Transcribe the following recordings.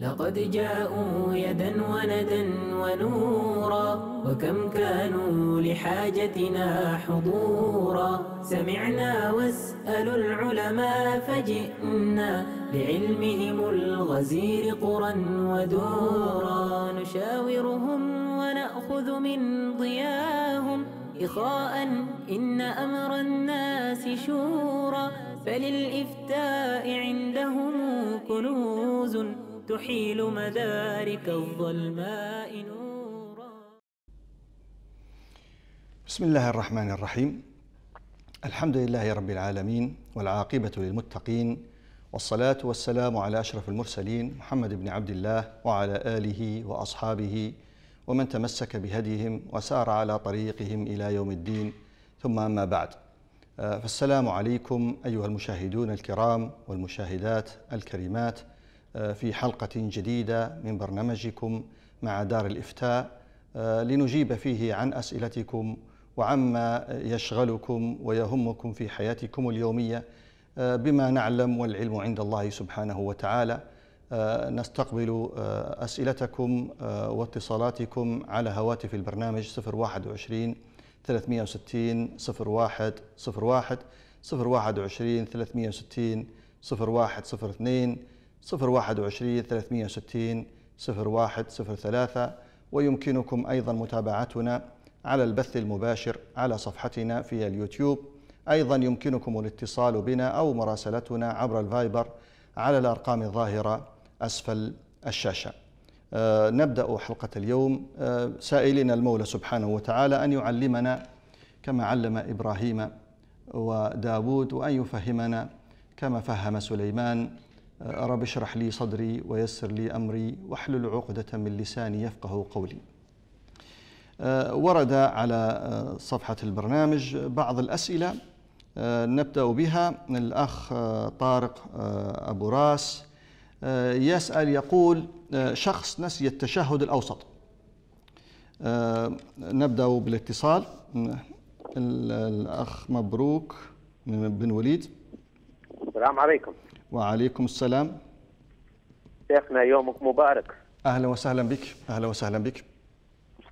لقد جاءوا يدا وندا ونورا وكم كانوا لحاجتنا حضورا. سمعنا واسألوا العلماء فجئنا لعلمهم الغزير قرا ودورا. نشاورهم ونأخذ من ضياهم إخاء إن أمر الناس شورى فللإفتاء عندهم كنوز تحيل مدارك الظلماء نورا. بسم الله الرحمن الرحيم. الحمد لله رب العالمين والعاقبة للمتقين والصلاة والسلام على أشرف المرسلين محمد بن عبد الله وعلى آله وأصحابه ومن تمسك بهديهم وسار على طريقهم إلى يوم الدين. ثم أما بعد. فالسلام عليكم أيها المشاهدون الكرام والمشاهدات الكريمات. في حلقة جديدة من برنامجكم مع دار الإفتاء. لنجيب فيه عن أسئلتكم وعما يشغلكم ويهمكم في حياتكم اليومية. بما نعلم والعلم عند الله سبحانه وتعالى. نستقبل أسئلتكم واتصالاتكم على هواتف البرنامج 021 360 01 01 021 360 0102 021 360 0103 ويمكنكم أيضا متابعتنا على البث المباشر على صفحتنا في اليوتيوب. أيضا يمكنكم الاتصال بنا أو مراسلتنا عبر الفايبر على الأرقام الظاهرة أسفل الشاشة. أه نبدأ حلقة اليوم. أه سائلين المولى سبحانه وتعالى أن يعلمنا كما علم إبراهيم وداود وأن يفهمنا كما فهم سليمان رب اشرح لي صدري ويسر لي أمري واحلل عقدة من لساني يفقه قولي. ورد على صفحة البرنامج بعض الأسئلة نبدأ بها. الأخ طارق أبو راس يسأل يقول شخص نسي التشهد الأوسط. نبدأ بالاتصال. الأخ مبروك بن وليد. السلام عليكم. وعليكم السلام. شيخنا يومك مبارك. أهلا وسهلا بك أهلا وسهلا بك.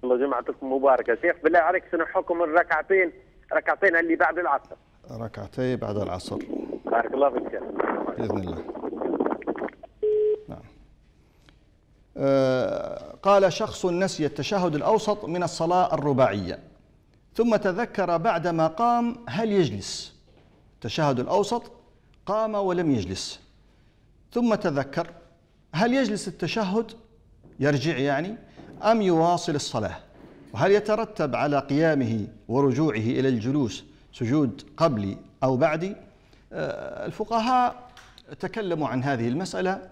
الله جمعتكم مباركه شيخ. بالله عليك شنو حكم الركعتين؟ ركعتين اللي بعد العصر. ركعتي بعد العصر. بارك الله فيك شيخ. بإذن الله. نعم. آه قال شخص نسي التشهد الأوسط من الصلاة الرباعية ثم تذكر بعدما قام هل يجلس؟ التشهد الأوسط قام ولم يجلس. ثم تذكر هل يجلس التشهد؟ يرجع يعني أم يواصل الصلاة؟ وهل يترتب على قيامه ورجوعه إلى الجلوس سجود قبلي أو بعدي؟ الفقهاء تكلموا عن هذه المسألة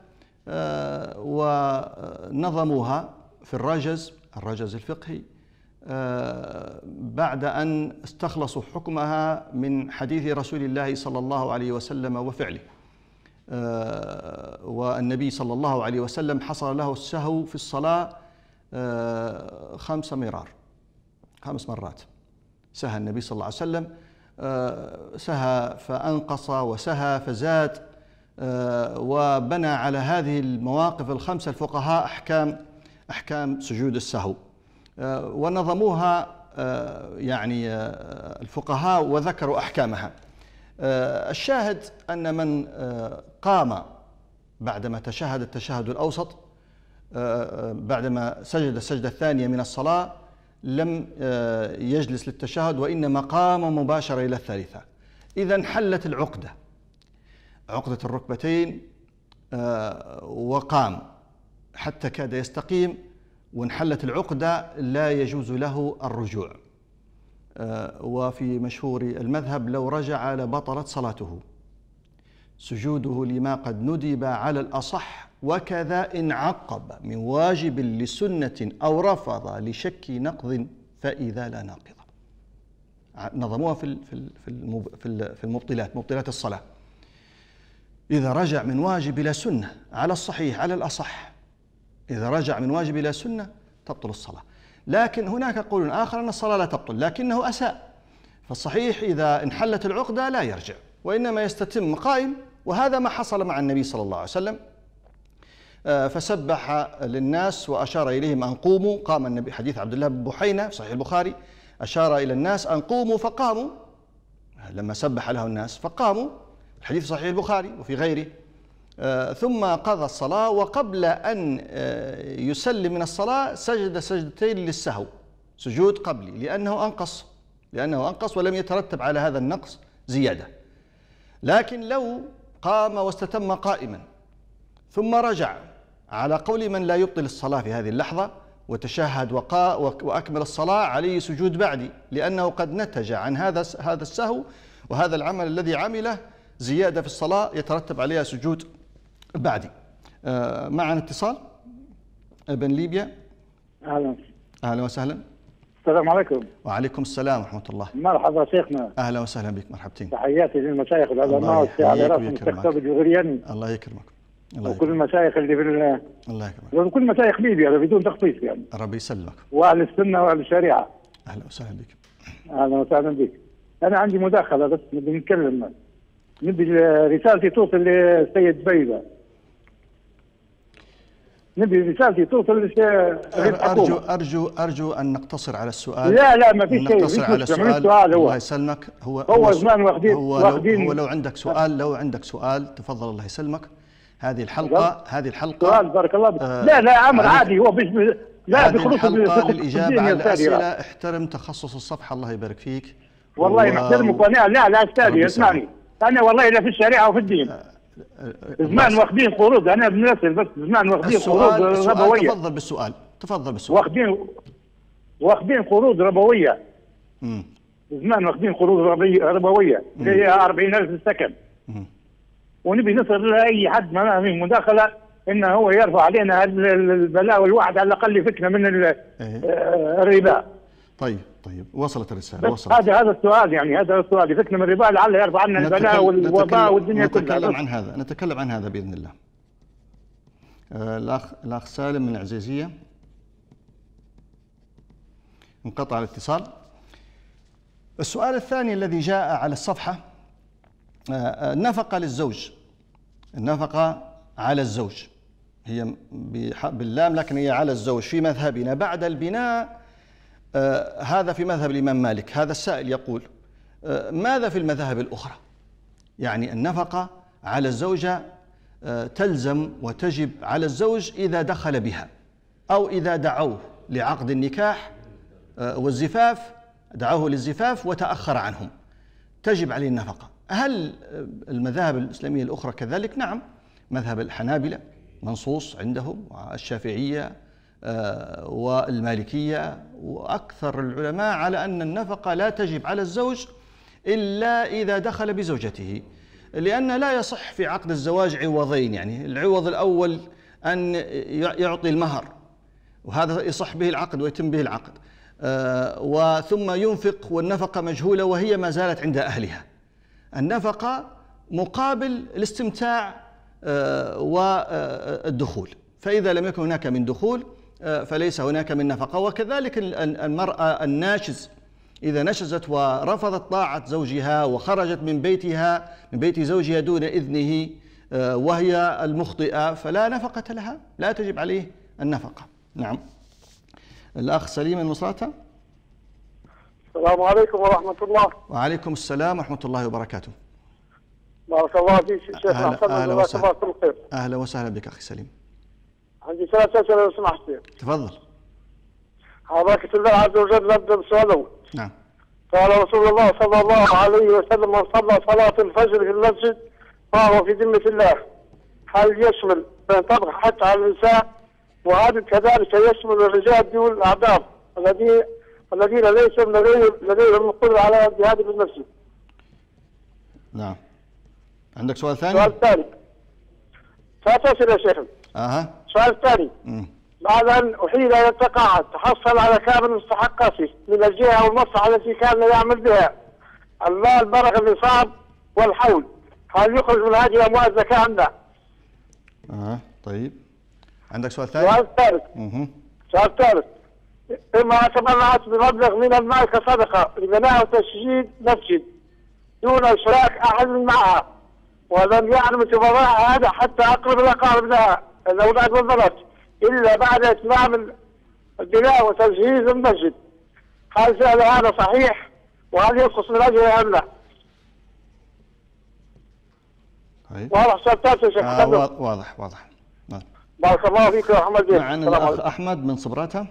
ونظموها في الرجز الرجز الفقهي. بعد أن استخلصوا حكمها من حديث رسول الله صلى الله عليه وسلم وفعله. والنبي صلى الله عليه وسلم حصل له السهو في الصلاة خمس مرار خمس مرات. سهى النبي صلى الله عليه وسلم سهى فأنقص وسهى فزاد وبنى على هذه المواقف الخمسة الفقهاء أحكام أحكام سجود السهو. ونظموها يعني الفقهاء وذكروا أحكامها. الشاهد أن من قام بعدما تشهد التشهد الأوسط بعدما سجد السجدة الثانية من الصلاة لم يجلس للتشهد وإنما قام مباشرة إلى الثالثة. إذا انحلت العقدة. عقدة الركبتين وقام. حتى كاد يستقيم وانحلت العقدة لا يجوز له الرجوع. وفي مشهور المذهب لو رجع لبطلت صلاته. سجوده لما قد ندب على الأصح وكذا إن عقب من واجب لسنة أو رفض لشك نقض فإذا لا ناقض. نظموها في في في المبطلات مبطلات الصلاة. إذا رجع من واجب إلى سنة على الصحيح على الأصح إذا رجع من واجب إلى سنة تبطل الصلاة. لكن هناك قول آخر أن الصلاة لا تبطل لكنه أساء. فالصحيح إذا انحلت العقدة لا يرجع وإنما يستتم قائم وهذا ما حصل مع النبي صلى الله عليه وسلم. آه، فسبح للناس وأشار إليهم أن قوموا. قام النبي حديث عبد الله بن بحينة صحيح البخاري أشار إلى الناس أن قوموا فقاموا. لما سبح له الناس فقاموا. الحديث صحيح البخاري وفي غيره. ثم قضى الصلاة وقبل أن آه، يسلم من الصلاة سجد سجدتين للسهو سجود قبلي لأنه أنقص لأنه أنقص ولم يترتب على هذا النقص زيادة. لكن لو قام واستتم قائما ثم رجع على قول من لا يبطل الصلاة في هذه اللحظة وتشهد وقا وأكمل الصلاة عليه سجود بعدي لأنه قد نتج عن هذا هذا السهو وهذا العمل الذي عمله زيادة في الصلاة يترتب عليها سجود بعدي. آه، معنا اتصال. ابن ليبيا. أهلا. أهلا وسهلا. السلام عليكم. وعليكم السلام ورحمة الله. مرحبا شيخنا. أهلا وسهلا بك مرحبتين. تحياتي للمشايخ العلماء والسي على رأس الجغرياني الله يكرمك. الله وكل المشايخ اللي في ال- الله يكرمك. وكل مشايخ ليبيا بدون تخصيص يعني. ربي يسلمك. وأهل السنة وأهل الشريعة. أهلا وسهلا بك. أهلا وسهلا بك. أنا عندي مداخلة بس نبي نتكلم. نبي رسالتي توصل للسيد بيضة نبي رسالتي توصل أرجو أرجو أرجو أن نقتصر على السؤال. لا لا ما في شيء. نقتصر على السؤال. سؤال هو. الله يسلمك. هو هو زمان واخدين- هو لو, واخدين- هو لو عندك سؤال لو عندك سؤال تفضل الله يسلمك. هذه الحلقة هذه الحلقة سؤال بارك الله بك آه، لا لا أمر عادي. هو بيش لا للإجابة الدين يا على. الأسئلة. احترم تخصص الصفحة. الله يبارك فيك. والله محترمك وأنا لا لا أستاذي اسمعني. أنا والله لا في الشريعة وفي الدين. زمان واخدين قروض أنا بنرسل بس زمان واخدين قروض ربوية. تفضل بالسؤال تفضل بالسؤال. واخدين واخدين قروض ربوية. مم. زمان واخدين قروض ربوية. اللي هي 40000 سكن. مم. ونبي نصل لاي حد ما فيه مداخلة إنه هو يرفع علينا ال- ال- البلاء والوعد على الأقل يفكنا من إيه. آه، الربا. طيب. طيب وصلت الرسالة بس وصلت. هذا هذا السؤال يعني هذا السؤال. يفكنا من الربا لعل يرفع عنا البلاء والوباء نتكلم- والدنيا كلها. نتكلم. عن هذا نتكلم عن هذا بإذن الله. آه، الاخ الأخ سالم من العزيزية. انقطع الاتصال. السؤال الثاني الذي جاء على الصفحة آه، آه، النفقه للزوج. النفقه على الزوج. هي باللام لكن هي على الزوج في مذهبنا. بعد البناء هذا في مذهب الإمام مالك. هذا السائل يقول آه، ماذا في المذاهب الأخرى؟ يعني النفقة على الزوجة آه، تلزم وتجب على الزوج إذا دخل بها أو إذا دعوه لعقد النكاح آه، والزفاف دعوه للزفاف وتأخر عنهم. تجب عليه النفقة. هل آه، المذاهب الإسلامية الأخرى كذلك؟ نعم. مذهب الحنابلة منصوص عندهم والشافعية آه، والمالكية وأكثر العلماء على أن النفقة لا تجب على الزوج إلا إذا دخل بزوجته لأن لا يصح في عقد الزواج عوضين يعني العوض الأول أن يعطي المهر وهذا يصح به العقد ويتم به العقد آه، وثم ينفق والنفقة مجهولة وهي ما زالت عند أهلها. النفقة مقابل الاستمتاع آه، والدخول فإذا لم يكن هناك من دخول آه، فليس هناك من نفقة. وكذلك ال- ال- المرأة الناشز إذا نشزت ورفضت طاعة زوجها وخرجت من بيتها من بيت زوجها دون إذنه آه، وهي المخطئة فلا نفقة لها لا تجب عليه النفقة. نعم. الأخ سليم المصراتة السلام عليكم ورحمة الله. وعليكم السلام ورحمة الله وبركاته. بارك الله فيك شيخ. أهلا- وسهلا. أهلا وسهلا بك أخي سليم. عندي ثلاث أسئلة لو سمحت تفضل. حضرتك الله عز وجل نبدأ بالسؤال الأول نعم. قال رسول الله صلى الله عليه وسلم من صلى صلاة الفجر في المسجد فهو في ذمة الله. هل يشمل ينطبق حتى على النساء وهذا كذلك يشمل الرجال دون الأعذار الذين الذين ليس لديهم لديهم القدرة على الجهاد في المسجد. نعم. عندك سؤال ثاني؟ الثاني ثلاث أسئلة يا شيخ. أها. السؤال الثاني مم. بعد أن أحيل إلى التقاعد تحصل على كامل مستحقاته من الجهة والمصلحة التي كان يعمل بها المال بلغ النصاب والحول هل يخرج من هذه الأموال زكاة لا؟ أها طيب عندك سؤال ثاني؟ الثالث مهم. السؤال الثالث امرأة تبرعت بمبلغ من المال كصدقة لبناء وتشييد مسجد دون إشراك أحد معها ولم يعلم تبرعها هذا حتى أقرب الأقارب لها ما ظلت إلا بعد إتمام البناء وتجهيز المسجد هل فعل هذا صحيح؟ وهل ينقص من أجل أم طيب. واضح سؤال ثالث يا شيخ آه واضح واضح نعم. بارك الله فيك يا محمد. بيه معنا الأخ. أحمد من صبراتها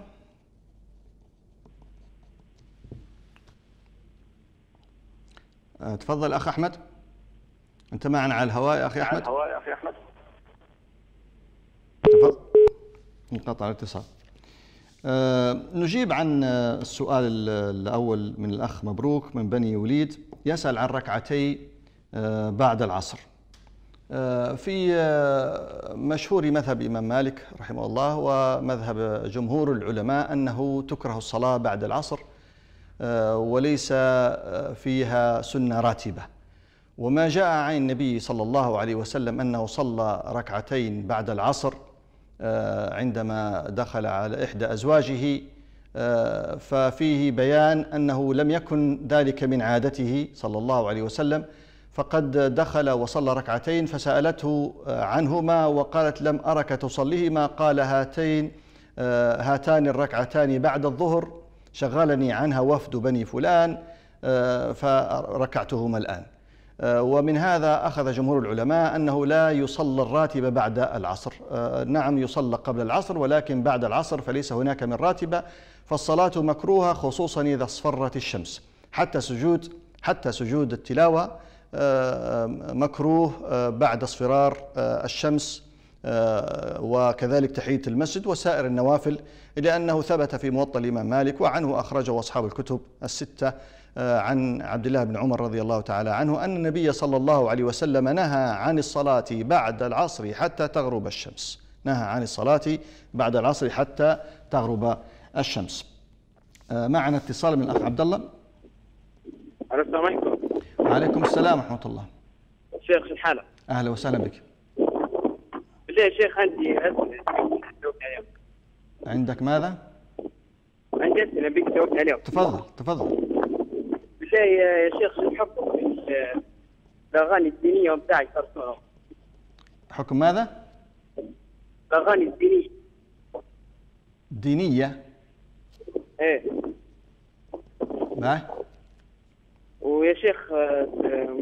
آه، تفضل أخ أحمد. أنت معنا على الهواء يا أخي أحمد. الهواء يا أخي أحمد تفضل انقطع الاتصال آه، نجيب عن آه، السؤال ال- الأول من الأخ مبروك من بني وليد. يسأل عن ركعتي آه، بعد العصر. آه، في آه، مشهور مذهب الإمام مالك رحمه الله ومذهب جمهور العلماء أنه تكره الصلاة بعد العصر آه، وليس فيها سنة راتبة. وما جاء عن النبي صلى الله عليه وسلم أنه صلى ركعتين بعد العصر عندما دخل على إحدى أزواجه آه، ففيه بيان أنه لم يكن ذلك من عادته صلى الله عليه وسلم فقد دخل وصلى ركعتين فسألته آه، عنهما وقالت لم أرك تصليهما قال هاتين آه، هاتان الركعتان بعد الظهر شغلني عنها وفد بني فلان آه، فركعتهما الآن. آه، ومن هذا أخذ جمهور العلماء أنه لا يصلى الراتبة بعد العصر. آه، نعم يصلى قبل العصر ولكن بعد العصر فليس هناك من راتبة فالصلاة مكروهة خصوصا إذا اصفرت الشمس. حتى سجود حتى سجود التلاوة آه، مكروه آه، بعد اصفرار آه، الشمس آه، وكذلك تحية المسجد وسائر النوافل. لأنه ثبت في موطأ الإمام مالك وعنه أخرجه أصحاب الكتب الستة آه، عن عبد الله بن عمر رضي الله تعالى عنه أن النبي صلى الله عليه وسلم نهى عن الصلاة بعد العصر حتى تغرب الشمس. نهى عن الصلاة بعد العصر حتى تغرب الشمس. آه، معنا اتصال من الأخ عبد الله. السلام عليكم. وعليكم السلام ورحمة الله. شيخ الحالة؟ أهلا وسهلا بك. بالله يا شيخ عندي أسئلة؟ عندك ماذا؟ عندي أسئلة بيك جاوبت عليهم. تفضل تفضل. بالله يا شيخ شو الحكم في ال- الأغاني الدينية وبتاعي صرتوها حكم ماذا؟ الأغاني الدينية. دينية. إيه. ما ويا شيخ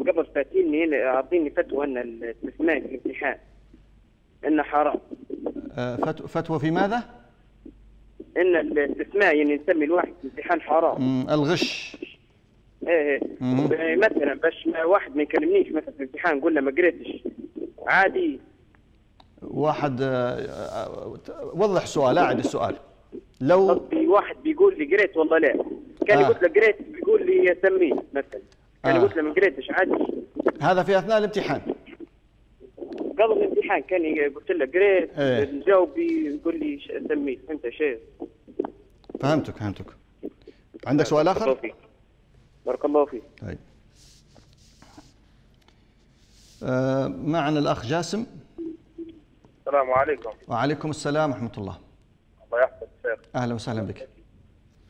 قبل فاتيني أعطيني فتوى أن الاستثناء في الامتحان. إنه حرام. آه، فت- فتوى في ماذا؟ إن الاستثناء يعني نسمي الواحد في الامتحان حرام الغش. إيه. إيه. مثلا باش ما واحد ما يكلمنيش مثلا في الامتحان نقول له ما قريتش. عادي. واحد آه، آه، وضح سؤال أعد السؤال. لو قصدي واحد بيقول لي قريت والله لا. كان آه. قلت له قريت بيقول لي سميه مثلا. كان آه. قلت له ما قريتش عادي. هذا في أثناء الامتحان. قبل الامتحان كان قلت له قريت إيه. نجاوب يقول لي فهمت يا شيخ. فهمتك فهمتك. عندك سؤال بارك الله آخر؟ فيك. بارك الله فيك. طيب. آه، معنا الأخ جاسم. السلام عليكم. وعليكم السلام ورحمة الله. الله يحفظك شيخ. أهلا وسهلا بك.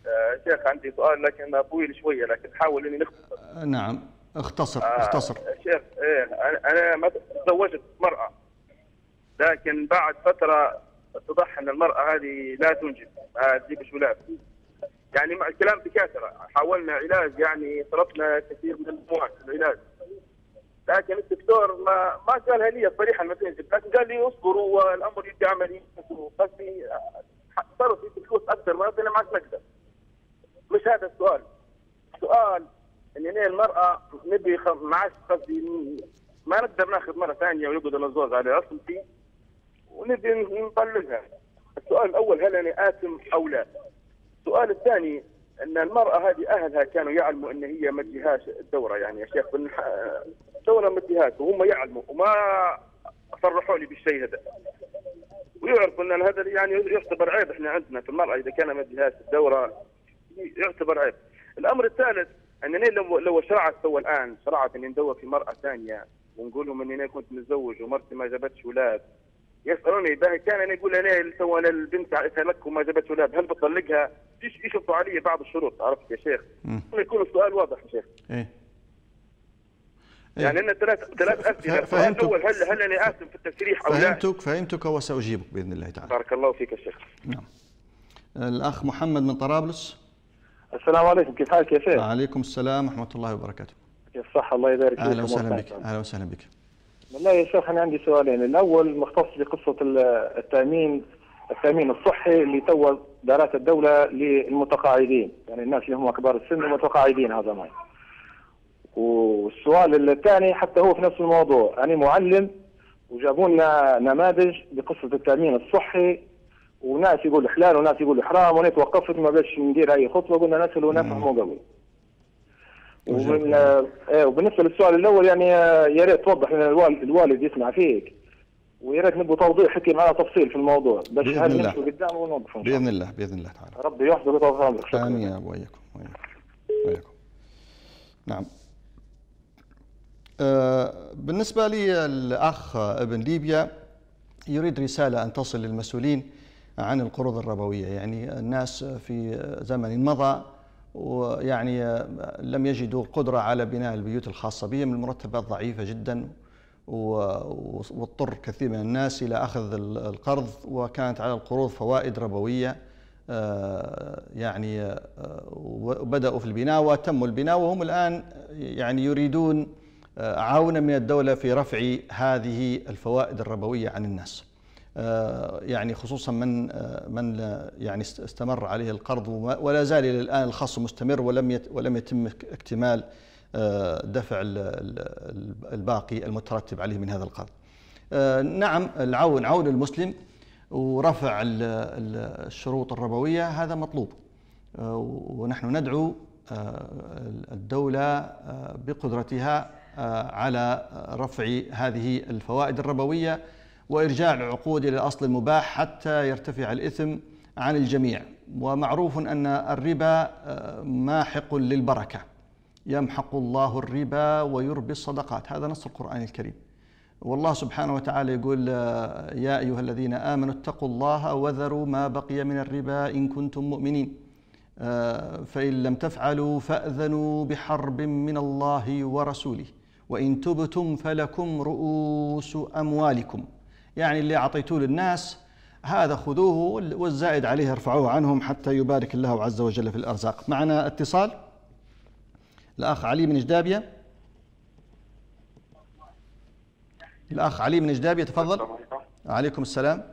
آه، شيخ عندي سؤال لكن طويل شوية لكن حاول إني نختصر. آه، نعم. اختصر آه، اختصر. شيخ إيه أنا أنا ما تزوجت مرأة لكن بعد فترة اتضح ان المرأة هذه لا تنجب ما تجيبش ولاد يعني مع الكلام دكاتره حاولنا علاج يعني صرفنا كثير من الاموال في العلاج. لكن الدكتور ما ما قالها لي صريحه ما تنجب. لكن قال لي اصبروا والأمر يجي عملي قصدي صرف في فلوس أكثر ما أنا معك نقدر مش هذا السؤال. السؤال إن هنا المرأة نبي. معاش قصدي ما نقدر ناخذ مرة ثانية ويقعد الزوج على اصلتي ونبي نطلقها السؤال الأول هل أنا آثم أو لا؟ السؤال الثاني إن المرأة هذه أهلها كانوا يعلموا إن هي ما تجيهاش الدورة يعني يا شيخ. الدورة ما تجيهاش وهم يعلموا وما صرحوا لي بالشيء هذا ويعرفوا إن هذا يعني يعتبر عيب إحنا عندنا في المرأة إذا كان ما تجيهاش الدورة يعتبر عيب. الأمر الثالث أنني لو لو شرعت تو الآن شرعت اني ندور في مرأة ثانية ونقول لهم اني أنا كنت متزوج ومرتي ما جابتش أولاد يسألوني باهي كان أنا يقول أنا تو أنا البنت عرفتها لك وما جابتش أولاد هل بطلقها؟ إيش يشرطوا علي بعض الشروط؟ عرفت يا شيخ؟ يكون السؤال واضح يا شيخ. إيه. يعني لنا ثلاث ثلاث أسئلة. فهمتك. الأول هل هل أنا اثم في التسريح أو لا؟ فهمتك فهمتك وسأجيبك بإذن الله تعالى. بارك الله فيك يا شيخ. نعم. الأخ محمد من طرابلس. السلام عليكم كيف حالك يا شيخ؟ عليكم السلام ورحمة الله وبركاته. كيف الصحة الله يبارك فيك. أهلا وسهلا بك. أهلا وسهلا بك. والله يا شيخ أنا عندي سؤالين. الأول مختص بقصة ال- التأمين التأمين الصحي اللي تو دارت الدولة للمتقاعدين. يعني الناس اللي هم كبار السن المتقاعدين هذا معي. والسؤال الثاني حتى هو في نفس الموضوع. أنا معلم وجابوا لنا نماذج بقصة التأمين الصحي وناس يقول حلال وناس يقول حرام وأنا توقفت ما باش ندير أي خطوة قلنا نسأل ونفهموا قبل ومن إيه وبالنسبة للسؤال الأول يعني آه، يا ريت توضح لنا الوالد, الوالد يسمع فيك. ويا ريت نبغى توضيح حكي معنا تفصيل في الموضوع. باش الله. نمشي قدام ونوقف إن بإذن الله. بإذن الله تعالى. ربي يحفظك ويطول عمرك شكرا. آمين يا رب وإياكم وإياكم وإياكم نعم. آه، بالنسبة لي الأخ ابن ليبيا يريد رسالة أن تصل للمسؤولين. عن القروض الربوية. يعني الناس في زمن مضى ويعني لم يجدوا قدرة على بناء البيوت الخاصة بهم. المرتبات ضعيفة جدا واضطر كثير من الناس إلى أخذ القرض وكانت على القروض فوائد ربوية آه، يعني آه، وبدأوا في البناء وتموا البناء. وهم الآن يعني يريدون آه، عونا من الدولة في رفع هذه الفوائد الربوية عن الناس. يعني خصوصا من آه، من آه، يعني است- استمر عليه القرض ولا زال إلى الآن الخصم مستمر ولم ولم يتم اكتمال آه، دفع ال- ال- الباقي المترتب عليه من هذا القرض. آه، نعم العون عون المسلم ورفع ال- ال- الشروط الربوية هذا مطلوب آه، ونحن ندعو آه، الدولة آه، بقدرتها آه، على رفع هذه الفوائد الربوية وإرجاع العقود إلى الأصل المباح حتى يرتفع الإثم عن الجميع. ومعروف أن الربا آه، ماحق للبركة. يمحق الله الربا ويربي الصدقات. هذا نص القرآن الكريم. والله سبحانه وتعالى يقول آه، يا أيها الذين آمنوا اتقوا الله وذروا ما بقي من الربا إن كنتم مؤمنين. آه، فإن لم تفعلوا فأذنوا بحرب من الله ورسوله. وإن تبتم فلكم رؤوس أموالكم. يعني اللي أعطيتوه للناس هذا خذوه والزائد عليه ارفعوه عنهم حتى يبارك الله عز وجل في الأرزاق. معنا اتصال؟ الأخ علي من جدابيه الأخ علي من جدابيه تفضل. عليكم. السلام.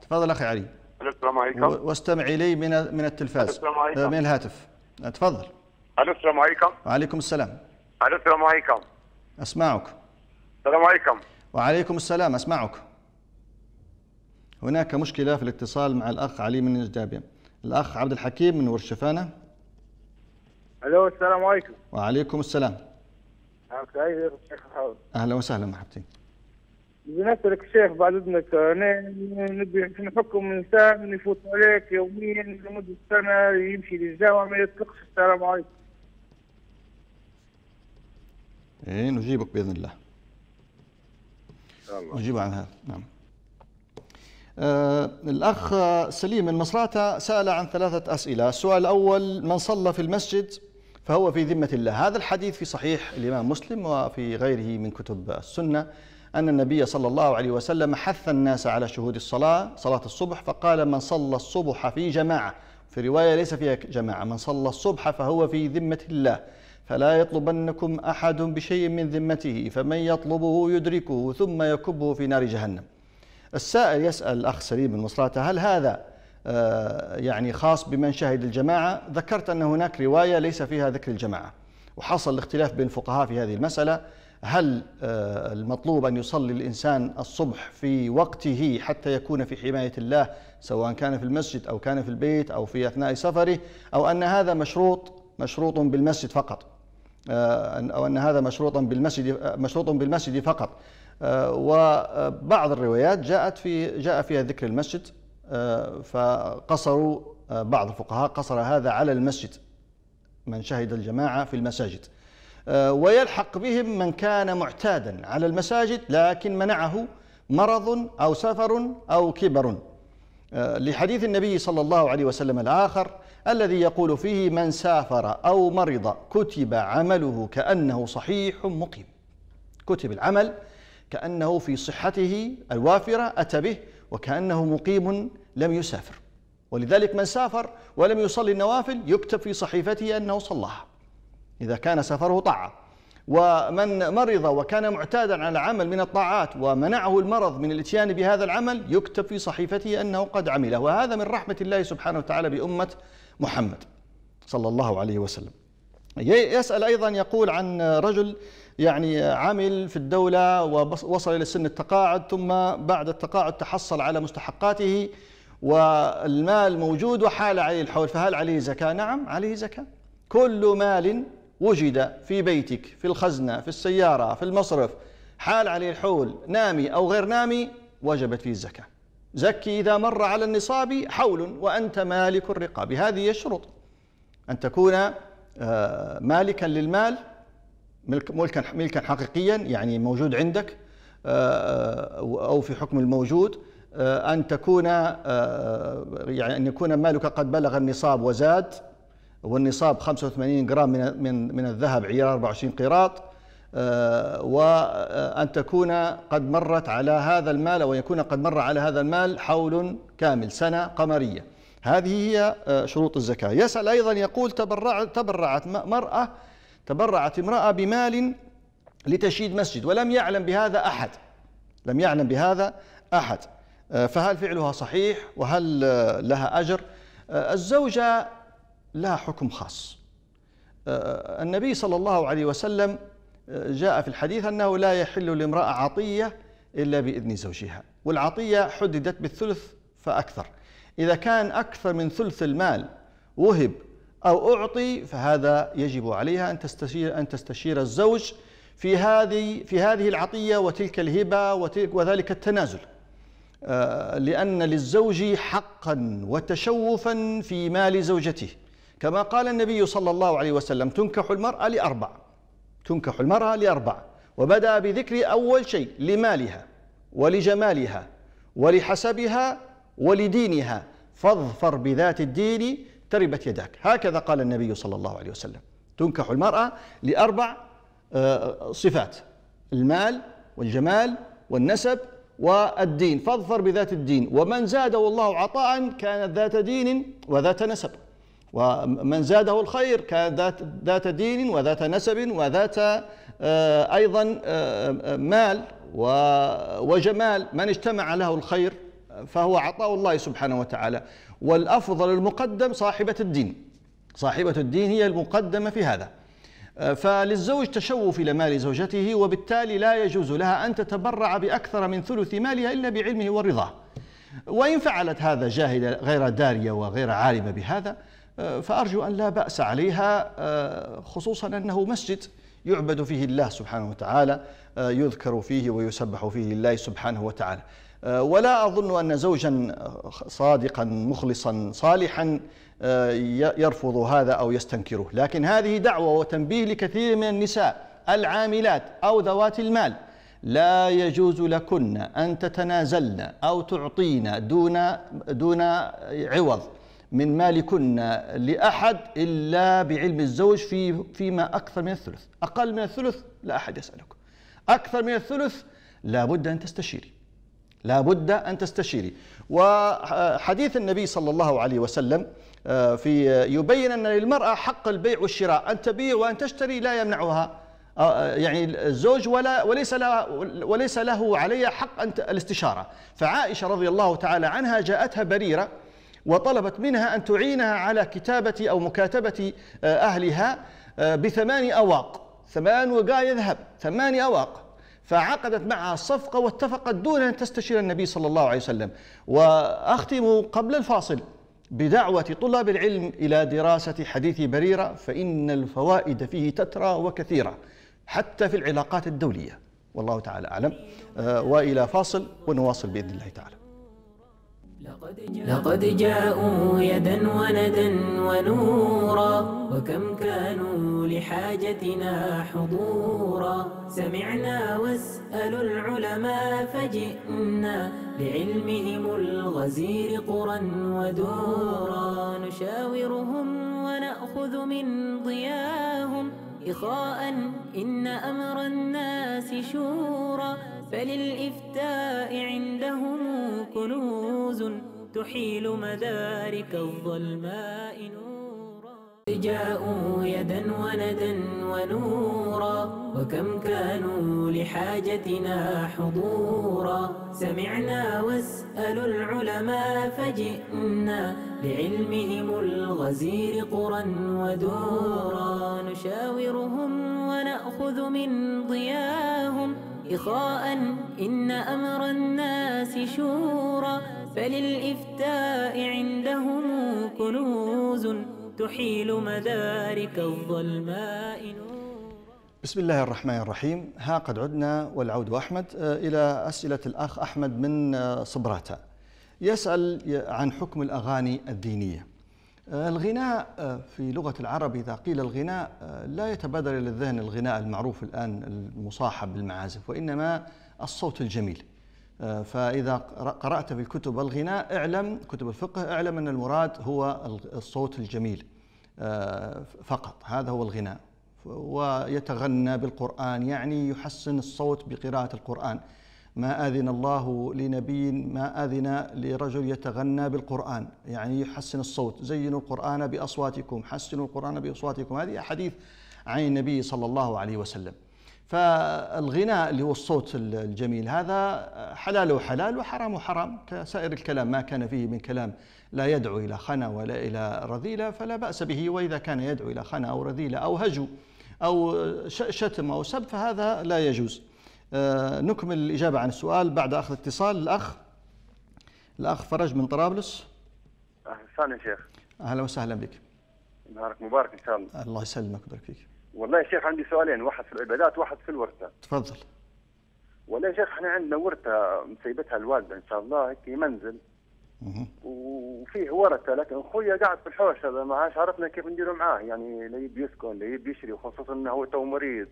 تفضل أخي علي. السلام عليكم. واستمع إلي من من التلفاز. السلام عليكم. من الهاتف. تفضل. السلام عليكم. وعليكم السلام. السلام عليكم. أسمعك. السلام عليكم. وعليكم السلام أسمعك. هناك مشكلة في الاتصال مع الأخ علي من جدابيه الأخ عبد الحكيم من ورشفانة. ألو السلام عليكم. وعليكم السلام. أهلا وسهلا مرحبتين بنسألك الشيخ بعد إذنك أنا نبي نحكم إنسان يفوت عليك يوميا لمدة سنة يمشي للجامعة ما يطلقش السلام عليكم. إيه نجيبك بإذن الله. نجيب عن هذا. نعم. آه الأخ سليم من مصراتة سأل عن ثلاثة أسئلة. السؤال الأول من صلى في المسجد فهو في ذمة الله. هذا الحديث في صحيح الإمام مسلم وفي غيره من كتب السنة أن النبي صلى الله عليه وسلم حث الناس على شهود الصلاة صلاة الصبح فقال من صلى الصبح في جماعة. في رواية ليس فيها جماعة من صلى الصبح فهو في ذمة الله. فلا يطلبنكم أحد بشيء من ذمته فمن يطلبه يدركه ثم يكبه في نار جهنم. السائل يسأل الأخ سليم بن مصراتة هل هذا آه، يعني خاص بمن شهد الجماعة؟ ذكرت أن هناك رواية ليس فيها ذكر الجماعة. وحصل الاختلاف بين الفقهاء في هذه المسألة. هل آه، المطلوب أن يصلي الإنسان الصبح في وقته حتى يكون في حماية الله سواء كان في المسجد أو كان في البيت أو في أثناء سفره أو أن هذا مشروط مشروط بالمسجد فقط؟ أو أن هذا مشروطا بالمسجد آه، مشروط بالمسجد فقط. آه، وبعض الروايات جاءت في جاء فيها ذكر المسجد آه، فقصروا آه، بعض الفقهاء قصر هذا على المسجد. من شهد الجماعة في المساجد. آه، ويلحق بهم من كان معتادا على المساجد لكن منعه مرض أو سفر أو كبر. آه، لحديث النبي صلى الله عليه وسلم الآخر الذي يقول فيه من سافر أو مرض كتب عمله كأنه صحيح مقيم. كتب العمل كأنه في صحته الوافرة أتى به وكأنه مقيم لم يسافر. ولذلك من سافر ولم يصلي النوافل يكتب في صحيفته أنه صلاها. إذا كان سفره طاعة. ومن مرض وكان معتادا على عمل من الطاعات ومنعه المرض من الاتيان بهذا العمل يكتب في صحيفته أنه قد عمله. وهذا من رحمة الله سبحانه وتعالى بأمة محمد صلى الله عليه وسلم. يسأل أيضا يقول عن رجل يعني عمل في الدولة ووصل إلى سن التقاعد ثم بعد التقاعد تحصل على مستحقاته والمال موجود وحال عليه الحول. فهل عليه زكاة؟ نعم عليه زكاة. كل مال وجد في بيتك في الخزنة في السيارة في المصرف حال عليه الحول نامي أو غير نامي وجبت فيه الزكاة. زكي إذا مر على النصاب حول وأنت مالك الرقاب. هذه الشروط. أن تكون آه، مالكا للمال ملكا ملكا حقيقيا يعني موجود عندك آه، أو في حكم الموجود آه، أن تكون يعني أن يكون مالك قد بلغ النصاب وزاد والنصاب 85 جرام من من الذهب عيار 24 قيراط وأن تكون قد مرت على هذا المال أو يكون قد مر على هذا المال حول كامل سنة قمرية. هذه هي آه، شروط الزكاة. يسأل أيضا يقول تبرعت, تبرعت مرأة تبرعت امرأة بمال لتشييد مسجد ولم يعلم بهذا أحد. لم يعلم بهذا أحد. آه، فهل فعلها صحيح؟ وهل لها أجر؟ الزوجة لها حكم خاص. آه، النبي صلى الله عليه وسلم آه، جاء في الحديث أنه لا يحل لامرأة عطية إلا بإذن زوجها والعطية حددت بالثلث فأكثر. إذا كان أكثر من ثلث المال وهب أو أعطي فهذا يجب عليها أن تستشير أن تستشير الزوج في هذه في هذه العطية وتلك الهبة وذلك التنازل. آه، لأن للزوج حقا وتشوفا في مال زوجته. كما قال النبي صلى الله عليه وسلم تنكح المرأة لأربع. تنكح المرأة لأربع وبدأ بذكر أول شيء لمالها ولجمالها ولحسبها ولدينها. فاظفر بذات الدين تربت يداك. هكذا قال النبي صلى الله عليه وسلم. تنكح المرأة لأربع آه، صفات المال والجمال والنسب والدين. فاظفر بذات الدين. ومن زاده الله عطاء كانت ذات دين وذات نسب. ومن زاده الخير كان ذات دين وذات نسب وذات آه، أيضا آه، مال وجمال. من اجتمع له الخير فهو عطاء الله سبحانه وتعالى. والأفضل المقدم صاحبة الدين. صاحبة الدين هي المقدمة في هذا. آه، فللزوج تشوف إلى مال زوجته وبالتالي لا يجوز لها أن تتبرع بأكثر من ثلث مالها إلا بعلمه ورضاه وإن فعلت هذا جاهله غير دارية وغير عالمة بهذا فأرجو أن لا بأس عليها آه، خصوصا أنه مسجد يعبد فيه الله سبحانه وتعالى آه، يذكر فيه ويسبح فيه لله سبحانه وتعالى. آه، ولا أظن أن زوجا صادقا مخلصا صالحا يرفض هذا أو يستنكره. لكن هذه دعوة وتنبيه لكثير من النساء العاملات أو ذوات المال. لا يجوز لكن أن تتنازلن أو تعطين دون دون عوض. من مالكن لأحد إلا بعلم الزوج في فيما أكثر من الثلث. أقل من الثلث لا أحد يسألك. أكثر من الثلث لا بد أن تستشيري. لا بد أن تستشيري. وحديث النبي صلى الله عليه وسلم آه، في يبين أن للمرأة حق البيع والشراء أن تبيع وأن تشتري لا يمنعها. آه، يعني الزوج ولا وليس له وليس له عليها حق الاستشارة. فعائشة رضي الله تعالى عنها جاءتها بريرة وطلبت منها أن تعينها على كتابة أو مكاتبة آه، أهلها آه، بثمان أواق. ثمان وقاية ذهب ثمان أواق. فعقدت معها الصفقة واتفقت دون أن تستشير النبي صلى الله عليه وسلم. وأختم قبل الفاصل بدعوة طلاب العلم إلى دراسة حديث بريرة فإن الفوائد فيه تترى وكثيرة حتى في العلاقات الدولية. والله تعالى أعلم. آه، وإلى فاصل ونواصل بإذن الله تعالى. لقد جاءوا يدا وندا ونورا وكم كانوا لحاجتنا حضورا. سمعنا واسألوا العلماء فجئنا لعلمهم الغزير قرا ودورا. نشاورهم ونأخذ من ضياهم إخاء إن أمر الناس شورى فللإفتاء عندهم كنوز تحيل مدارك الظلماء نورا. جاءوا يدا وندا ونورا وكم كانوا لحاجتنا حضورا. سمعنا واسألوا العلماء فجئنا لعلمهم الغزير قرا ودورا. نشاورهم ونأخذ من ضياهم إخاء إن أمر الناس شورى فللإفتاء عندهم كنوز تحيل مدارك الظلماء بسم الله الرحمن الرحيم. ها قد عدنا والعود أحمد آه، إلى أسئلة الأخ أحمد من آه، صبراتا. يسأل عن حكم الأغاني الدينية. الغناء آه، في لغة العرب إذا قيل الغناء آه، لا يتبادر إلى الذهن الغناء المعروف الآن المصاحب بالمعازف وإنما الصوت الجميل. آه، فإذا قر- قرأت في الكتب الغناء اعلم كتب الفقه اعلم أن المراد هو ال- الصوت الجميل آه، فقط. هذا هو الغناء. ويتغنى بالقرآن يعني يحسن الصوت بقراءة القرآن. ما أذن الله لنبي ما أذن لرجل يتغنى بالقرآن. يعني يحسن الصوت زينوا القرآن بأصواتكم حسنوا القرآن بأصواتكم. هذه أحاديث عن النبي صلى الله عليه وسلم. فالغناء اللي هو الصوت الجميل هذا حلال حلال وحرام حرام كسائر الكلام. ما كان فيه من كلام لا يدعو إلى خنا ولا إلى رذيلة فلا بأس به. وإذا كان يدعو إلى خنا أو رذيلة أو هجو أو شتم أو سب فهذا لا يجوز. نكمل الإجابة عن السؤال بعد أخذ اتصال. الأخ الأخ فرج من طرابلس. أهلا يا شيخ. أهلا وسهلا بك. نهارك مبارك إن شاء الله. الله يسلمك ويبارك فيك. والله يا شيخ عندي سؤالين واحد في العبادات واحد في الورثة. تفضل. والله يا شيخ إحنا عندنا ورثة مسيبتها الوالدة إن شاء الله هيك منزل. وفيه ورثة لكن أخويا قاعد في الحوش هذا ما عرفنا كيف نديروا معاه. يعني لا يبي يسكن لا يبي يشري وخصوصا إنه هو تو مريض.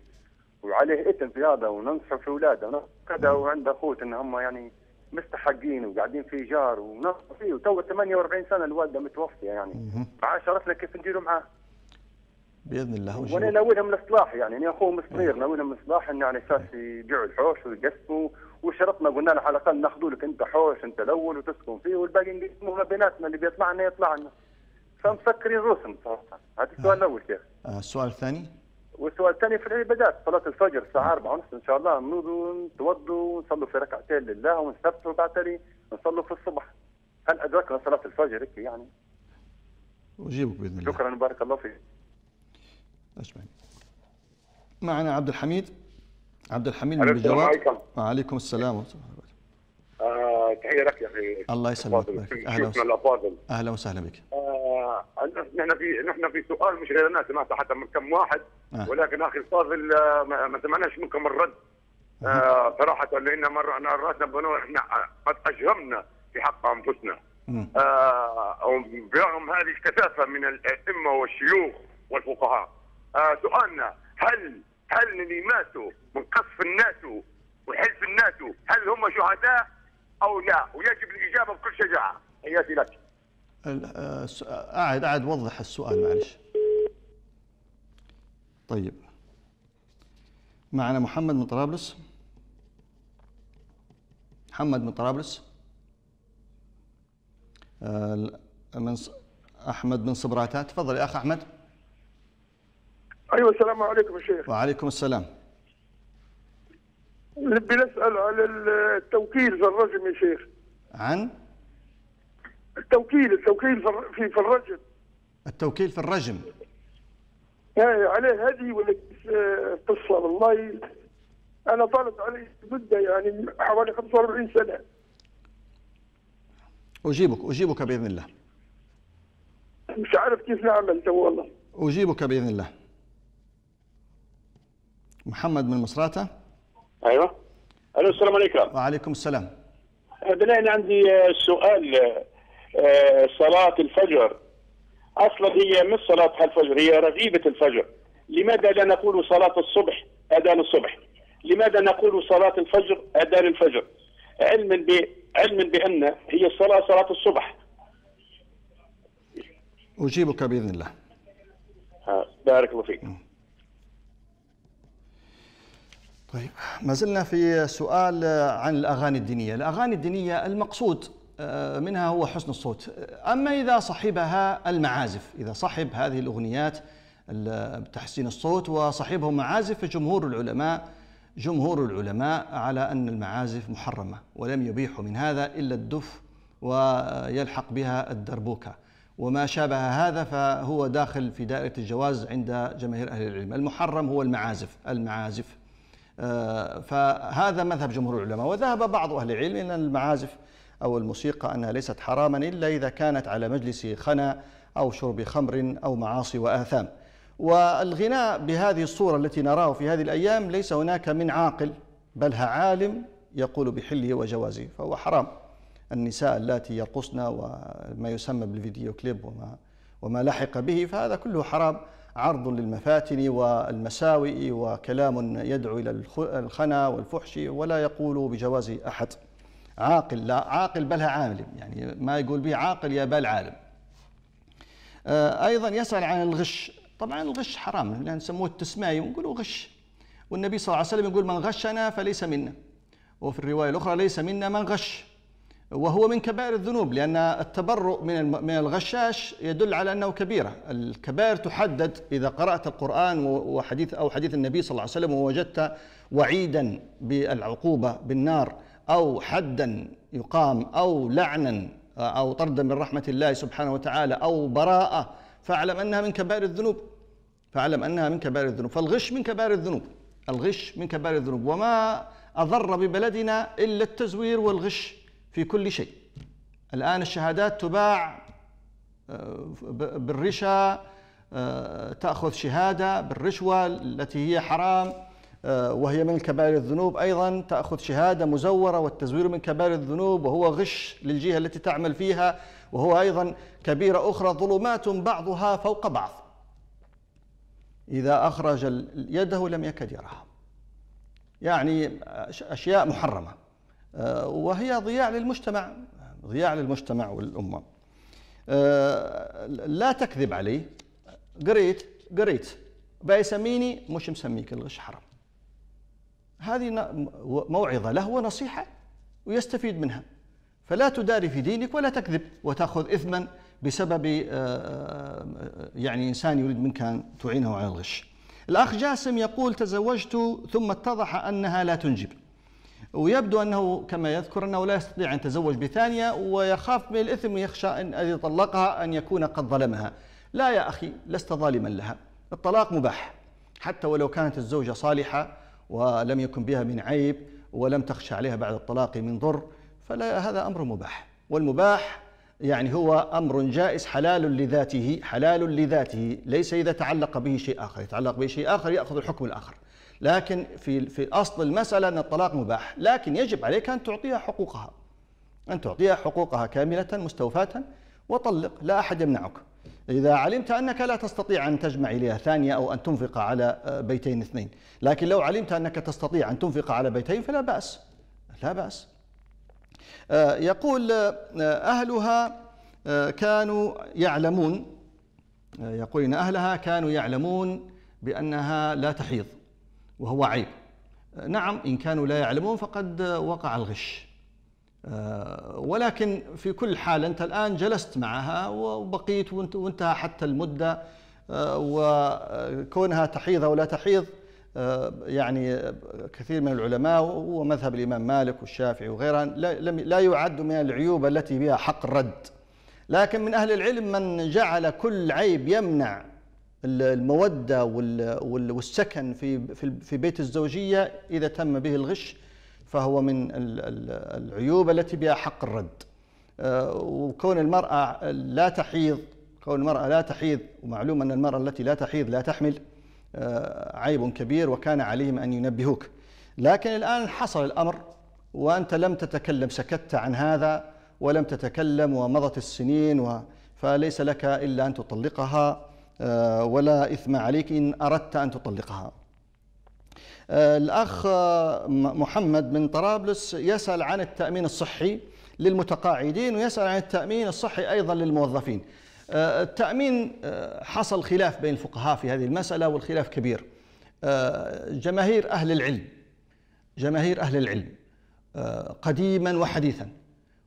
وعليه اثم في هذا وننصحه في اولاده وننصحه كذا وعنده اخوت إن هم يعني مستحقين وقاعدين في جار وننصحوا فيه وتو 48 سنة الوالدة متوفية يعني. عرفنا كيف نديروا معاه. بإذن الله وأنا وجيبك. ناوي لهم الإصلاح يعني. أنا اخوهم صغير ناوي لهم الإصلاح انه على أساس يبيعوا الحوش ويقسموا. وشرطنا قلنا له على الأقل ناخذوا لك أنت حوش أنت الأول وتسكن فيه. والباقي نقسمه ما بيناتنا اللي بيطلع لنا يطلع لنا. فمسكرين رؤوسهم صراحة. هذا السؤال الأول شيخ. آه، السؤال الثاني؟ والسؤال الثاني في العبادات صلاة الفجر الساعة 4 ونص إن شاء الله نوضوا نتوضوا ونصلوا في ركعتين لله ونسبحوا بعد نصلوا في الصبح. هل أدركنا صلاة الفجر هيك يعني؟ أجيبك بإذن الله. شكرا بارك الله فيك. أجمعين. معنا عبد الحميد. عبد الحميد من الجواب عليكم. وعليكم السلام ورحمة الله وبركاته. آه تحية لك يا أخي. الله يسلمك أهلا وسهلا بك. آه نحن في نحن في سؤال مش غير الناس سمعت حتى من كم واحد آه. ولكن أخي الفاضل آه، ما سمعناش منكم الرد. آه صراحة لأن مرة أنا رأسنا بنو إحنا قد اجرمنا في حق أنفسنا. آه برغم هذه الكثافة من الأئمة والشيوخ والفقهاء. آه سؤالنا هل هل اللي ماتوا من قصف الناس وحلف الناس هل هم شهداء أو لا؟ ويجب الإجابة بكل شجاعة. حياتي لك. آه، أعد أعد وضح السؤال معلش. طيب. معنا محمد من طرابلس. محمد من طرابلس. آه، من أحمد من صبراتات تفضل يا أخ أحمد. أيوه السلام عليكم يا شيخ. وعليكم السلام. نبي نسأل على التوكيل في الرجم يا شيخ. عن؟ التوكيل التوكيل في في الرجم التوكيل في الرجم. يعني عليه هدي ولا آه، قصة والله. أنا طالب علي مدة يعني حوالي 45 سنة. أجيبك أجيبك بإذن الله. مش عارف كيف نعمل تو والله. أجيبك بإذن الله. محمد من مصراتة. أيوه. ألو السلام عليكم. وعليكم السلام. الآن عندي آه، سؤال. صلاة الفجر. أصلا هي مش صلاة الفجر هي رغيبة الفجر. لماذا لا نقول صلاة الصبح أذان الصبح؟ لماذا نقول صلاة الفجر أذان الفجر؟ علما ب علما بأن هي الصلاة صلاة الصبح. أجيبك بإذن الله. آه، بارك الله فيك. طيب ما زلنا في سؤال عن الأغاني الدينية. الأغاني الدينية المقصود آه، منها هو حسن الصوت. أما إذا صحبها المعازف إذا صحب هذه الأغنيات ال- تحسين الصوت وصحبهم معازف فجمهور العلماء جمهور العلماء على أن المعازف محرمة ولم يبيحوا من هذا إلا الدف ويلحق بها الدربوكة. وما شابه هذا فهو داخل في دائرة الجواز عند جماهير أهل العلم. المحرم هو المعازف المعازف. آه، فهذا مذهب جمهور العلماء. وذهب بعض أهل العلم إلى المعازف أو الموسيقى أنها ليست حراما إلا إذا كانت على مجلس خنا أو شرب خمر أو معاصي وآثام. والغناء بهذه الصورة التي نراه في هذه الأيام ليس هناك من عاقل بل عالم يقول بحله وجوازه فهو حرام. النساء اللاتي يرقصن وما يسمى بالفيديو كليب وما وما لحق به فهذا كله حرام. عرض للمفاتن والمساوئ وكلام يدعو الخ- الخنا والفحش ولا يقول بجواز أحد. عاقل لا عاقل بل عالم. يعني ما يقول به عاقل يا بل عالم. آه، أيضا يسأل عن الغش. طبعا الغش حرام لأن سموه التسمايم يقولوا غش. والنبي صلى الله عليه وسلم يقول من غشنا فليس منا. وفي الرواية الأخرى ليس منا من غش. وهو من كبائر الذنوب لأن التبرؤ من من الغشاش يدل على أنه كبيرة. الكبائر تحدد إذا قرأت القرآن وحديث أو حديث النبي صلى الله عليه وسلم ووجدت وعيدا بالعقوبة بالنار. أو حدا يقام أو لعنا أو طردا من رحمة الله سبحانه وتعالى أو براءة فاعلم أنها من كبائر الذنوب. فاعلم أنها من كبائر الذنوب، فالغش من كبائر الذنوب، الغش من كبائر الذنوب، وما أضر ببلدنا إلا التزوير والغش في كل شيء. الآن الشهادات تباع آه، بالرشا آه، تأخذ شهادة بالرشوة التي هي حرام. وهي من كبائر الذنوب. أيضا تأخذ شهادة مزورة والتزوير من كبائر الذنوب وهو غش للجهة التي تعمل فيها. وهو أيضا كبيرة أخرى ظلمات بعضها فوق بعض. إذا أخرج يده لم يكد يراها يعني أش- أشياء محرمة. آه، وهي ضياع للمجتمع. ضياع للمجتمع والأمة. آه، لا تكذب عليه قريت قريت. بقى يسميني مش مسميك الغش حرام. هذه موعظة له ونصيحة ويستفيد منها. فلا تداري في دينك ولا تكذب وتأخذ إثما بسبب آه، آه، يعني إنسان يريد منك أن تعينه على الغش. الأخ جاسم يقول تزوجت ثم اتضح أنها لا تنجب. ويبدو أنه كما يذكر أنه لا يستطيع أن يتزوج بثانية ويخاف من الإثم ويخشى أن إذا طلقها أن يكون قد ظلمها. لا يا أخي لست ظالما لها. الطلاق مباح. حتى ولو كانت الزوجة صالحة ولم يكن بها من عيب ولم تخشى عليها بعد الطلاق من ضر فلا هذا أمر مباح. والمباح يعني هو أمر جائز حلال لذاته حلال لذاته ليس إذا تعلق به شيء آخر. يتعلق به شيء آخر يأخذ الحكم الآخر. لكن في في أصل المسألة أن الطلاق مباح. لكن يجب عليك أن تعطيها حقوقها. أن تعطيها حقوقها كاملة مستوفاة وطلق. لا أحد يمنعك. إذا علمت أنك لا تستطيع أن تجمع إليها ثانية أو أن تنفق على آه، بيتين اثنين. لكن لو علمت أنك تستطيع أن تنفق على بيتين فلا بأس. لا بأس. آه، يقول آه، أهلها كانوا يعلمون يقول إن أهلها كانوا يعلمون بأنها لا تحيض وهو عيب. نعم إن كانوا لا يعلمون فقد وقع الغش. ولكن في كل حال أنت الآن جلست معها وبقيت وانت- وانتهى حتى المدة آه، وكونها تحيض أو لا تحيض آه، يعني كثير من العلماء ومذهب الإمام مالك والشافعي وغيرها لا يعد من العيوب التي بها حق الرد. لكن من أهل العلم من جعل كل عيب يمنع المودة وال- وال- والسكن في في بيت الزوجية إذا تم به الغش فهو من ال- ال- العيوب التي بها حق الرد. آه، وكون المرأة لا تحيض كون المرأة لا تحيض ومعلوم أن المرأة التي لا تحيض لا تحمل آه، عيب كبير وكان عليهم أن ينبهوك. لكن الآن حصل الأمر وأنت لم تتكلم سكت عن هذا ولم تتكلم ومضت السنين فليس لك إلا أن تطلقها آه، ولا إثم عليك إن أردت أن تطلقها. الأخ آه، محمد من طرابلس يسأل عن التأمين الصحي للمتقاعدين ويسأل عن التأمين الصحي أيضا للموظفين. التأمين حصل خلاف بين الفقهاء في هذه المسألة والخلاف كبير. جماهير أهل العلم جماهير أهل العلم قديما وحديثا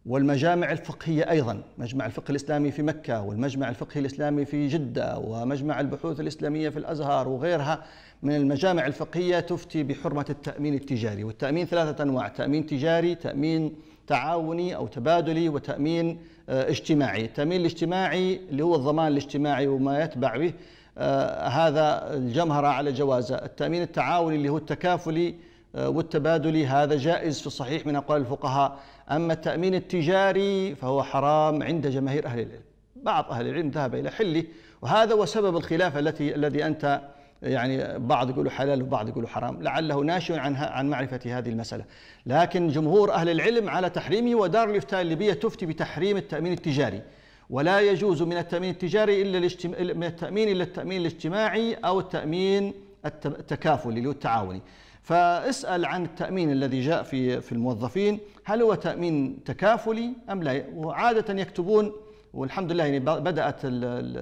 والمجامع الفقهية أيضا مجمع الفقه الإسلامي في مكة والمجمع الفقهي الإسلامي في جدة ومجمع البحوث الإسلامية في الأزهر وغيرها من المجامع الفقهية تفتي بحرمة التأمين التجاري والتأمين ثلاثة أنواع تأمين تجاري تأمين تعاوني أو تبادلي وتأمين آه، اجتماعي. التأمين الاجتماعي اللي هو الضمان الاجتماعي وما يتبع به آه، هذا الجمهرة على جوازه. التأمين التعاوني اللي هو التكافلي آه، والتبادلي هذا جائز في الصحيح من أقوال الفقهاء. أما التأمين التجاري فهو حرام عند جماهير أهل العلم. بعض أهل العلم ذهب إلى حله وهذا هو سبب الخلاف التي الذي أنت يعني بعض يقولوا حلال وبعض يقولوا حرام. لعله ناشئ عن عن معرفة هذه المسألة. لكن جمهور أهل العلم على تحريمه ودار الإفتاء الليبية تفتي بتحريم التأمين التجاري. ولا يجوز من التأمين التجاري إلا الاجتم... من التأمين إلا التأمين الاجتماعي أو التأمين التكافلي اللي هو التعاوني. فاسأل عن التأمين الذي جاء في في الموظفين. هل هو تأمين تكافلي أم لا؟ وعادة يكتبون والحمد لله يعني بدأت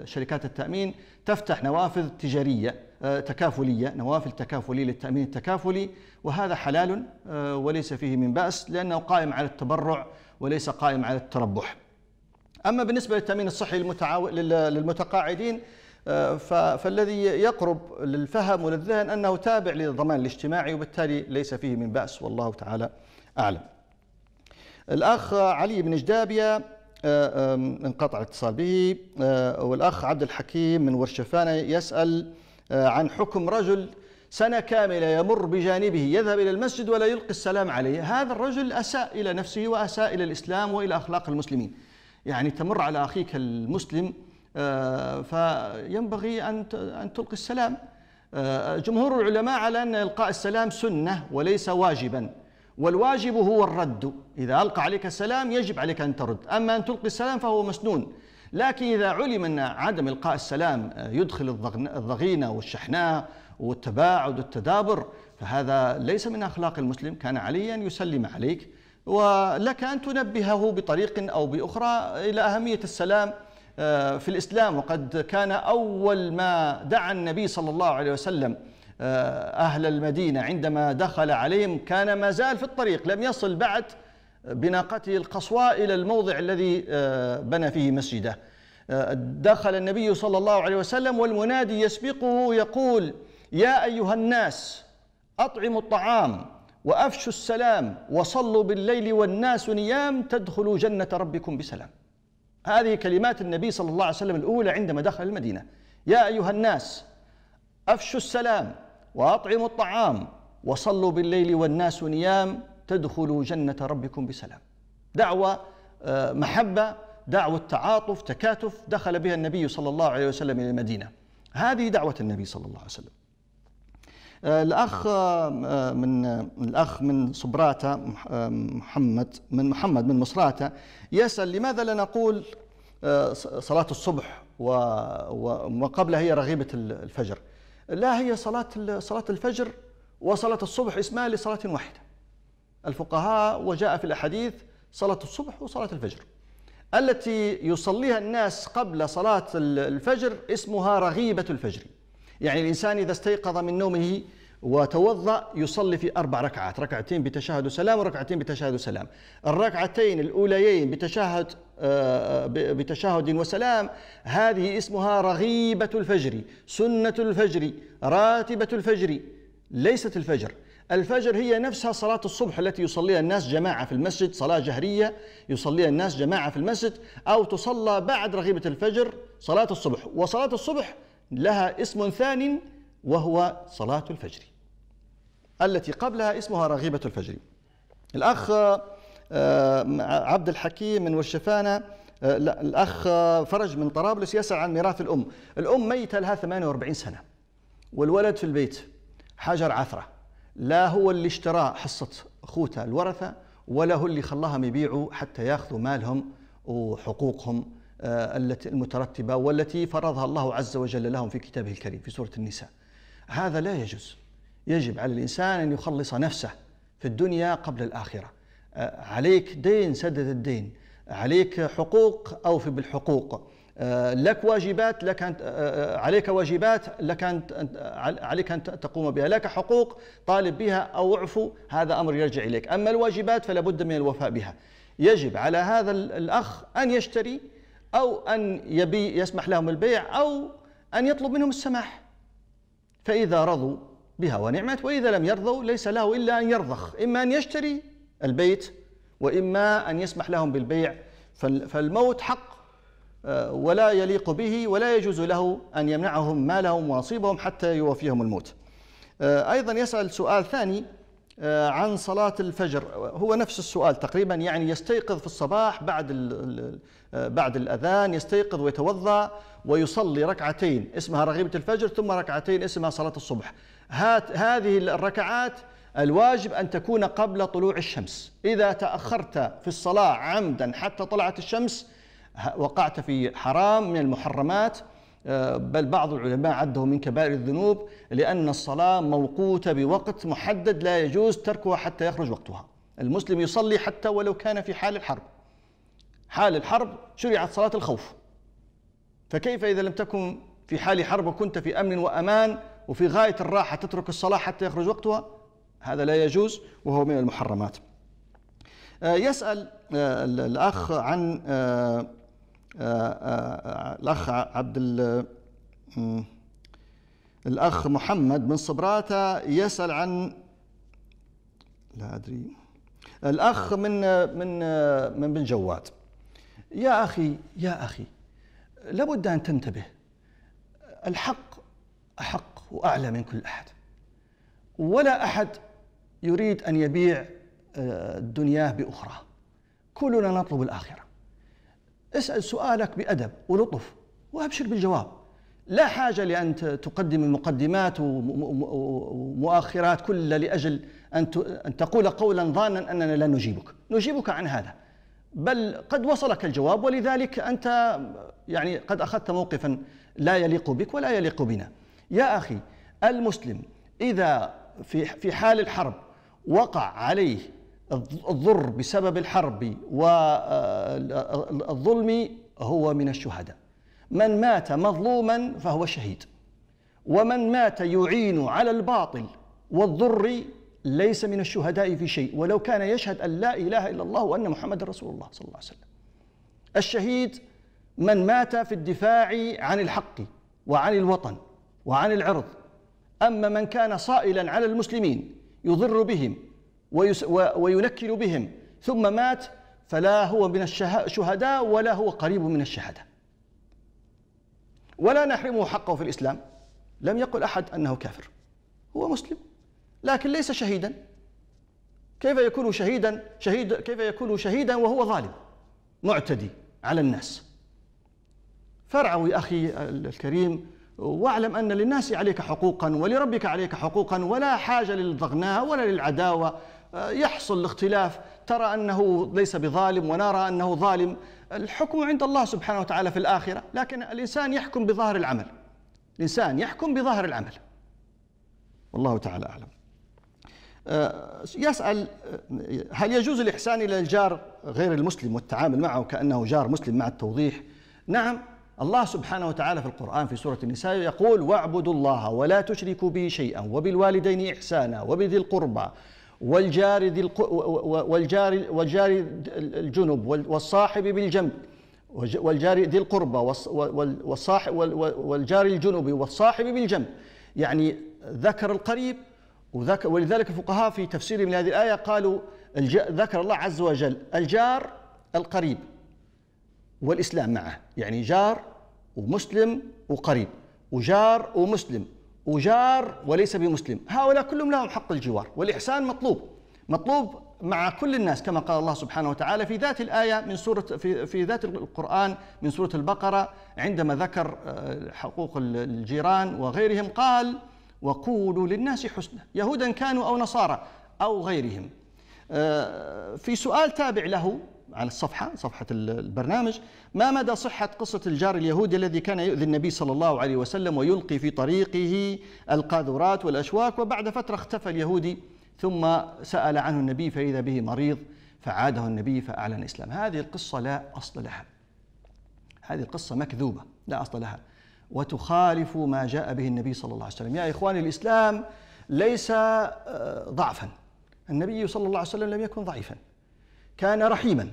شركات التأمين تفتح نوافذ تجارية. آه، تكافلية نوافذ تكافلية للتأمين التكافلي وهذا حلال آه، وليس فيه من بأس لأنه قائم على التبرع وليس قائم على التربح. أما بالنسبة للتأمين الصحي للمتقاعدين آه، فالذي يقرب للفهم وللذهن أنه تابع للضمان الاجتماعي وبالتالي ليس فيه من بأس والله تعالى أعلم. الأخ علي بن جدابية آه، انقطع الاتصال به آه، والأخ عبد الحكيم من ورشفانة يسأل عن حكم رجل سنة كاملة يمر بجانبه يذهب إلى المسجد ولا يلقي السلام عليه. هذا الرجل أساء إلى نفسه وأساء إلى الإسلام وإلى أخلاق المسلمين. يعني تمر على أخيك المسلم آه، فينبغي أن أن تلقي السلام. آه، جمهور العلماء على أن إلقاء السلام سنة وليس واجبا. والواجب هو الرد. إذا ألقى عليك السلام يجب عليك أن ترد. أما أن تلقي السلام فهو مسنون. لكن إذا علم أن عدم إلقاء السلام آه، يدخل الضغينة والشحناء والتباعد والتدابر فهذا ليس من أخلاق المسلم. كان عليا يسلم عليك ولك أن تنبهه بطريق أو بأخرى إلى أهمية السلام آه، في الإسلام. وقد كان أول ما دعا النبي صلى الله عليه وسلم آه، أهل المدينة عندما دخل عليهم كان ما زال في الطريق لم يصل بعد بناقته القصواء إلى الموضع الذي آه، بنى فيه مسجده. دخل النبي صلى الله عليه وسلم والمنادي يسبقه يقول يا أيها الناس أطعموا الطعام وأفشوا السلام وصلوا بالليل والناس نيام تدخلوا جنة ربكم بسلام. هذه كلمات النبي صلى الله عليه وسلم الأولى عندما دخل المدينة. يا أيها الناس أفشوا السلام وأطعموا الطعام وصلوا بالليل والناس نيام تدخلوا جنة ربكم بسلام. دعوة آه، محبة دعوة تعاطف تكاتف دخل بها النبي صلى الله عليه وسلم إلى المدينة. هذه دعوة النبي صلى الله عليه وسلم. آه، الأخ آه، من الأخ من صبراتة محمد من محمد من مصراتة يسأل لماذا لا نقول صلاة الصبح وقبلها هي رغيبة الفجر. لا هي صلاة صلاة الفجر وصلاة الصبح اسمان لصلاة واحدة. الفقهاء وجاء في الأحاديث صلاة الصبح وصلاة الفجر. التي يصليها الناس قبل صلاة الفجر اسمها رغيبة الفجر. يعني الإنسان إذا استيقظ من نومه وتوضأ يصلي في أربع ركعات ركعتين بتشهد سلام وركعتين بتشهد سلام. الركعتين الأوليين بتشهد آه، بتشهد وسلام هذه اسمها رغيبة الفجر سنة الفجر راتبة الفجر ليست الفجر. الفجر هي نفسها صلاة الصبح التي يصليها الناس جماعة في المسجد صلاة جهرية يصليها الناس جماعة في المسجد أو تصلى بعد رغيبة الفجر صلاة الصبح. وصلاة الصبح لها اسم ثاني وهو صلاة الفجر التي قبلها اسمها رغيبة الفجر. الأخ آه، عبد الحكيم من وشفانة آه، الأخ فرج من طرابلس يسأل عن ميراث الأم. الأم ميتة لها 48 سنة والولد في البيت حجر عثرة. لا هو اللي اشترى حصة أخوته الورثة ولا هو اللي خلاهم يبيعوا حتى ياخذوا مالهم وحقوقهم آه، التي المترتبة والتي فرضها الله عز وجل لهم في كتابه الكريم في سورة النساء. هذا لا يجوز. يجب على الإنسان أن يخلص نفسه في الدنيا قبل الآخرة. آه، عليك دين سدد الدين. عليك حقوق أوفي بالحقوق. لك واجبات لك أن آه، عليك واجبات لك أن عليك أن تقوم بها. لك حقوق طالب بها أو أعفو هذا أمر يرجع إليك. أما الواجبات فلا بد من الوفاء بها. يجب على هذا الأخ أن يشتري أو أن يبي يسمح لهم البيع أو أن يطلب منهم السماح. فإذا رضوا بها ونعمت وإذا لم يرضوا ليس له إلا أن يرضخ. إما أن يشتري البيت وإما أن يسمح لهم بالبيع. فالموت حق آه، ولا يليق به ولا يجوز له أن يمنعهم مالهم ونصيبهم حتى يوفيهم الموت. آه، أيضا يسأل سؤال ثاني آه، عن صلاة الفجر. هو نفس السؤال تقريبا يعني يستيقظ في الصباح بعد بعد الأذان يستيقظ ويتوضأ ويصلي ركعتين اسمها رغيبة الفجر ثم ركعتين اسمها صلاة الصبح. هات هذه الركعات الواجب أن تكون قبل طلوع الشمس. إذا تأخرت في الصلاة عمدا حتى طلعت الشمس وقعت في حرام من المحرمات آه، بل بعض العلماء عده من كبائر الذنوب لأن الصلاة موقوتة بوقت محدد لا يجوز تركها حتى يخرج وقتها. المسلم يصلي حتى ولو كان في حال الحرب. حال الحرب شرعت صلاة الخوف. فكيف إذا لم تكن في حال حرب وكنت في أمن وأمان وفي غاية الراحة تترك الصلاة حتى يخرج وقتها؟ هذا لا يجوز وهو من المحرمات. آه، يسأل آه، الأخ عن الأخ عبد الأخ محمد من صبراتة يسأل عن لا أدري. الأخ من من من بن جواد. يا أخي يا أخي لابد أن تنتبه. الحق أحق وأعلى من كل أحد. ولا أحد يريد أن يبيع آه، دنياه بأخرى. كلنا نطلب الآخرة. اسأل سؤالك بأدب ولطف وأبشر بالجواب. لا حاجة لأن تقدم المقدمات ومؤخرات كل لأجل أن تقول قولا ظانا أننا لا نجيبك. نجيبك عن هذا. بل قد وصلك الجواب ولذلك أنت يعني قد أخذت موقفا لا يليق بك ولا يليق بنا. يا أخي المسلم إذا في في حال الحرب وقع عليه الضر بسبب الحرب والظلم هو من الشهداء. من مات مظلوما فهو شهيد. ومن مات يعين على الباطل والضر ليس من الشهداء في شيء. ولو كان يشهد أن لا إله إلا الله وأن محمد رسول الله صلى الله عليه وسلم. الشهيد من مات في الدفاع عن الحق وعن الوطن وعن العرض. أما من كان صائلا على المسلمين يضر بهم وينكل بهم. ثم مات فلا هو من الشهداء ولا هو قريب من الشهادة. ولا نحرمه حقه في الإسلام. لم يقل أحد أنه كافر. هو مسلم. لكن ليس شهيدا. كيف يكون شهيدا؟ شهيد كيف يكون شهيدا وهو ظالم؟ معتدي على الناس. فارعوي أخي الكريم واعلم أن للناس عليك حقوقا ولربك عليك حقوقا ولا حاجة للضغناء ولا للعداوة. يحصل الاختلاف. ترى أنه ليس بظالم ونرى أنه ظالم. الحكم عند الله سبحانه وتعالى في الآخرة لكن الإنسان يحكم بظاهر العمل. الإنسان يحكم بظاهر العمل. والله تعالى أعلم. آه، يسأل آه، هل يجوز الإحسان إلى الجار غير المسلم والتعامل معه كأنه جار مسلم مع التوضيح؟ نعم الله سبحانه وتعالى في القرآن في سورة النساء يقول واعبدوا الله ولا تشركوا به شيئا وبالوالدين إحسانا وبذي القربى والجار ذي والجار والجار الجنب والصاحب بالجنب والجار ذي القربى والصاحب والجار الجنب والصاحب بالجنب. يعني ذكر القريب وذكر ولذلك الفقهاء في تفسير من هذه الآية قالوا ذكر الله عز وجل الجار القريب والإسلام معه. يعني جار ومسلم وقريب وجار ومسلم. وجار وليس بمسلم. هؤلاء كلهم لهم حق الجوار والإحسان مطلوب مطلوب مع كل الناس كما قال الله سبحانه وتعالى في ذات الآية من سورة في, في ذات القرآن من سورة البقرة عندما ذكر آه، حقوق الجيران وغيرهم قال وقولوا للناس حسنا يهودا كانوا أو نصارى أو غيرهم. آه، في سؤال تابع له على الصفحة صفحة البرنامج ما مدى صحة قصة الجار اليهودي الذي كان يؤذي النبي صلى الله عليه وسلم ويلقي في طريقه القاذورات والأشواك وبعد فترة اختفى اليهودي ثم سأل عنه النبي فإذا به مريض فعاده النبي فأعلن الإسلام هذه القصة لا أصل لها. هذه القصة مكذوبة لا أصل لها. وتخالف ما جاء به النبي صلى الله عليه وسلم. يا إخواني الإسلام ليس آه، ضعفا. النبي صلى الله عليه وسلم لم يكن ضعيفا. كان رحيما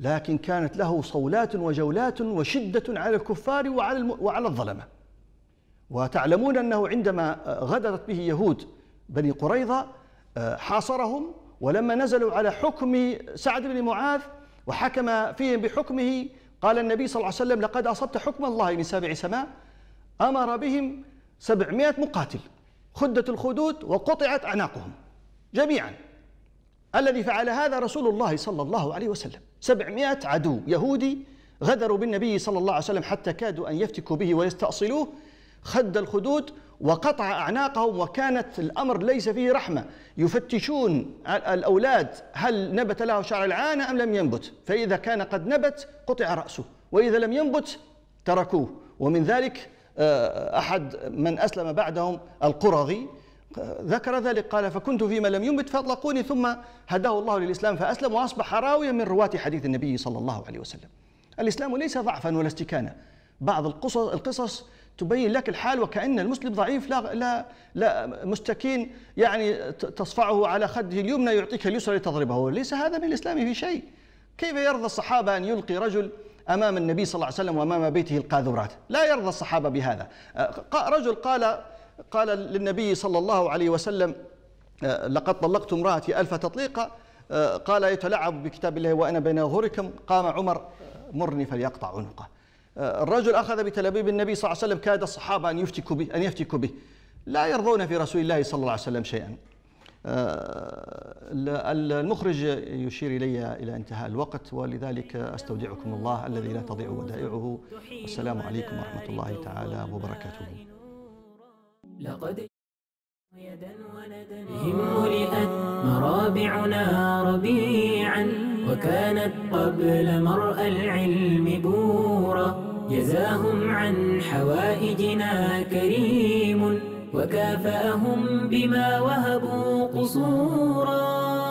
لكن كانت له صولات وجولات وشدة على الكفار وعلى وعلى الظلمة. وتعلمون أنه عندما غدرت به يهود بني قريظة حاصرهم ولما نزلوا على حكم سعد بن معاذ وحكم فيهم بحكمه قال النبي صلى الله عليه وسلم لقد أصبت حكم الله من سابع سماء أمر بهم سبعمائة مقاتل خدت الخدود وقطعت أعناقهم جميعا. الذي فعل هذا رسول الله صلى الله عليه وسلم. سبعمائة عدو يهودي غدروا بالنبي صلى الله عليه وسلم حتى كادوا أن يفتكوا به ويستأصلوه. خد الخدود وقطع أعناقهم وكانت الأمر ليس فيه رحمة. يفتشون الأولاد هل نبت له شعر العانة أم لم ينبت؟ فإذا كان قد نبت قطع رأسه وإذا لم ينبت تركوه. ومن ذلك آه، أحد من أسلم بعدهم القرظي ذكر ذلك قال فكنت فيما لم ينبت فأطلقوني ثم هداه الله للإسلام فأسلم وأصبح راويا من رواة حديث النبي صلى الله عليه وسلم. الإسلام ليس ضعفا ولا استكانا بعض القصص, القصص تبين لك الحال وكأن المسلم ضعيف لا لا لا مستكين يعني تصفعه على خده اليمنى يعطيك اليسرى لتضربه. ليس هذا من الإسلام في شيء. كيف يرضى الصحابة أن يلقي رجل أمام النبي صلى الله عليه وسلم وأمام بيته القاذورات؟ لا يرضى الصحابة بهذا. رجل قال قال للنبي صلى الله عليه وسلم لقد طلقت امرأتي ألف تطليقة قال يتلعب بكتاب الله وأنا بين ظهوركم. قام عمر مرني فليقطع عنقه. الرجل أخذ بتلابيب النبي صلى الله عليه وسلم كاد الصحابة أن يفتكوا به أن يفتكوا به. لا يرضون في رسول الله صلى الله عليه وسلم شيئا. المخرج يشير إلي إلى انتهاء الوقت ولذلك أستودعكم الله الذي لا تضيع ودائعه. والسلام عليكم ورحمة الله تعالى وبركاته. لقد يدا وندا ملئت مرابعنا ربيعا وكانت قبل مرأى العلم بورا. جزاهم عن حوائجنا كريم وكافأهم بما وهبوا قصورا.